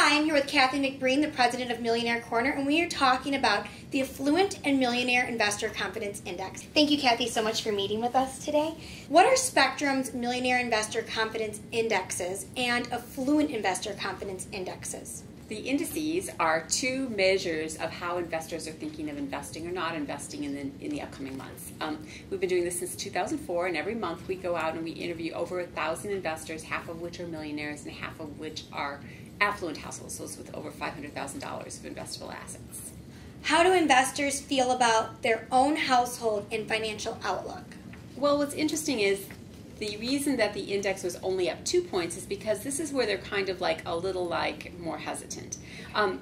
Hi, I'm here with Cathy McBreen, the president of Millionaire Corner, and we are talking about the Affluent and Millionaire Investor Confidence Index. Thank you, Cathy, so much for meeting with us today. What are Spectrem's Millionaire Investor Confidence Indexes and Affluent Investor Confidence Indexes? The indices are two measures of how investors are thinking of investing or not investing in the, in the upcoming months. Um, we've been doing this since 2004, and every month we go out and we interview over a thousand investors, half of which are millionaires and half of which are affluent households, those with over $500,000 of investable assets. How do investors feel about their own household and financial outlook? Well, what's interesting is the reason that the index was only up two points is because this is where they're kind of like a little like more hesitant. Um,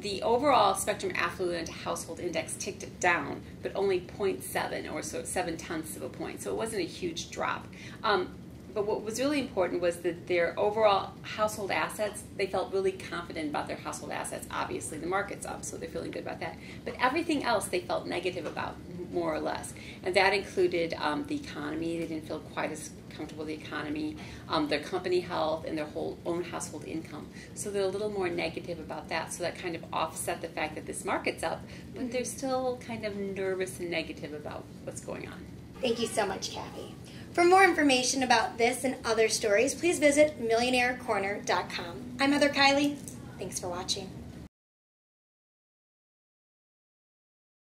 the overall Spectrem Affluent Household Index ticked it down, but only 0.7 or so seven tenths of a point. So it wasn't a huge drop. Um, but what was really important was that their overall household assets, they felt really confident about their household assets. Obviously, the market's up, so they're feeling good about that. But everything else they felt negative about, more or less. And that included um, the economy. They didn't feel quite as comfortable with the economy, um, their company health, and their whole own household income. So they're a little more negative about that. So that kind of offset the fact that this market's up, but they're still kind of nervous and negative about what's going on. Thank you so much, Cathy. For more information about this and other stories, please visit millionairecorner.com. I'm Heather Kiley. Thanks for watching.